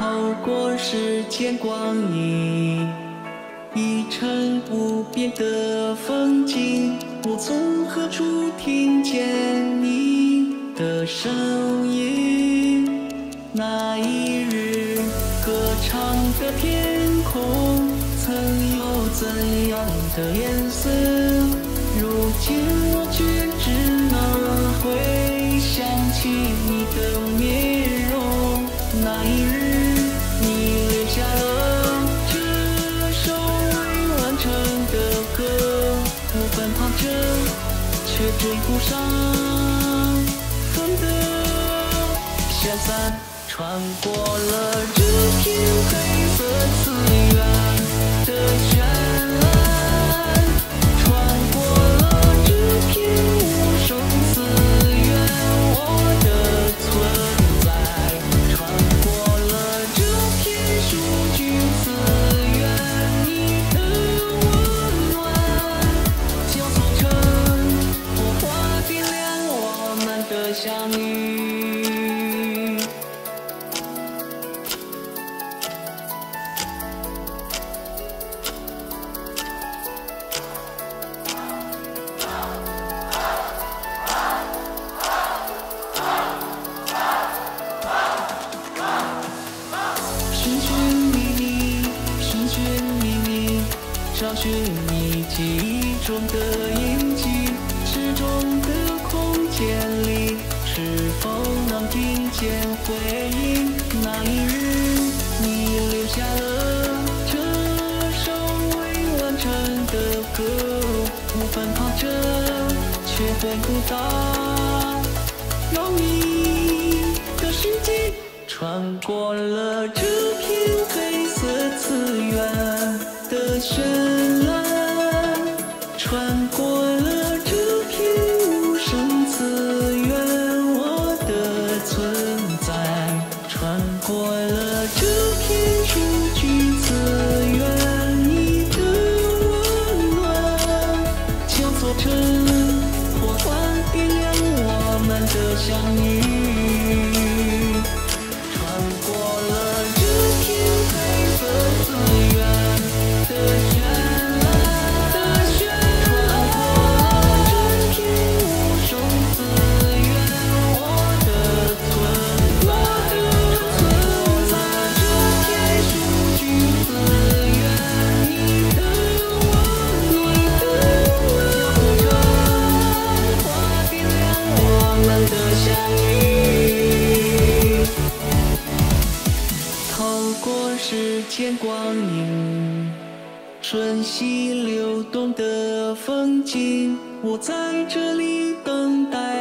透过时间光影，一成不变的风景。我从何处听见你的声音？那一日歌唱的天空，曾有怎样的颜色？如今我追不上风的消散，穿过了这片寻寻觅觅，找寻你记忆中的印记。时钟的空间里，是否能听见回音？那一日，你留下了这首未完成的歌，我奔跑着，却回不到。有你的世界，穿过了这深蓝，穿过了这片无声次元我的存在，穿过了这片数据次元你的温暖。交错成我时间光影，瞬息流动的风景，我在这里等待。